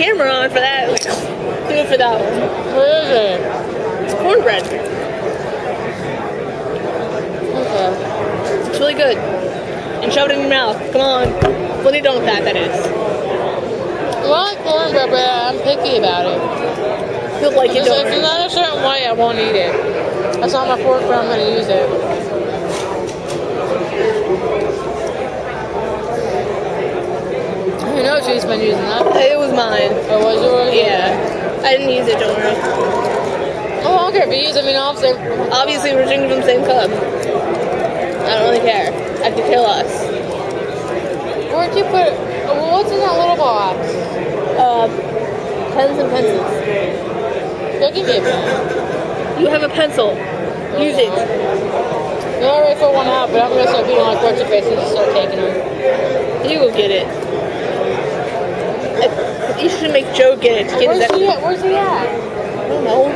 camera on for that. Do it for that one. What is it? It's cornbread. Okay. It's really good. And shove it in your mouth. Come on. When you're done with that, that is. I like cornbread, but I'm picky about it. You'll like it, If it's not a certain way, I won't eat it. That's on my fork, but I'm gonna use it. Who's been using that? It was mine. Or was yours? Yeah. I didn't use it, don't worry. Oh, I don't care if you use it. I mean, obviously, Obviously, we're drinking from the same cup. I don't really care. I could kill us. where'd you put it? Oh, What's in that little box? Uh, pens and pencils. Go give me a pen. You have a pencil. Use it. You already put one out, but I'm gonna start being like what's your face and just start taking them. You will get it. You should make Joe get it to get Where's his he at? Where's he at? I don't know.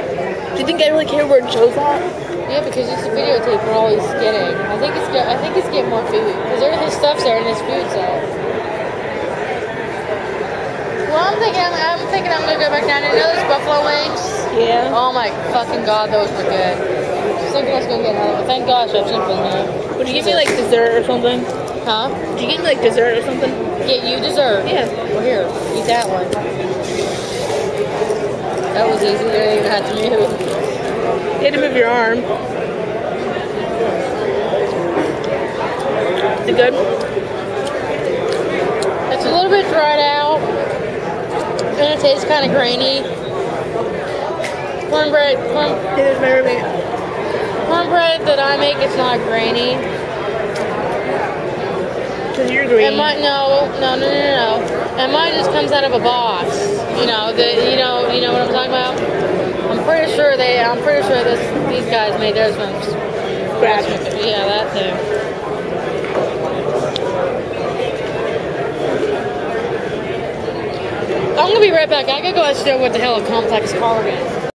Do you think I really care where Joe's at? Yeah, because it's a videotape for all he's getting. I think it's I think he's getting more food because there his stuff's there and his food's there. Well, I'm thinking I'm, I'm thinking I'm gonna go back down there. You know those buffalo wings? Yeah. Oh my fucking god, those were good. Thinking I was gonna get another one. Thank gosh I've simple now. Would you give me like dessert or something? Huh? Would you get like dessert or something? Get you dessert. Yeah. Well, here, eat that one. That was easy. You didn't even have to move. You had to move your arm. Is it good? It's a little bit dried out, and it tastes kind of grainy. Cornbread, corn, Here's my roommate. cornbread that I make, it's not grainy. Because you're green. And mine, no, no, no, no, no. And mine just comes out of a box. You know, the, you know, you know what I'm talking about. I'm pretty sure they, I'm pretty sure this, these guys made theirs from Scratch. Yeah, that too. I'm gonna be right back. I gotta go ask Joe what the hell a complex carb is.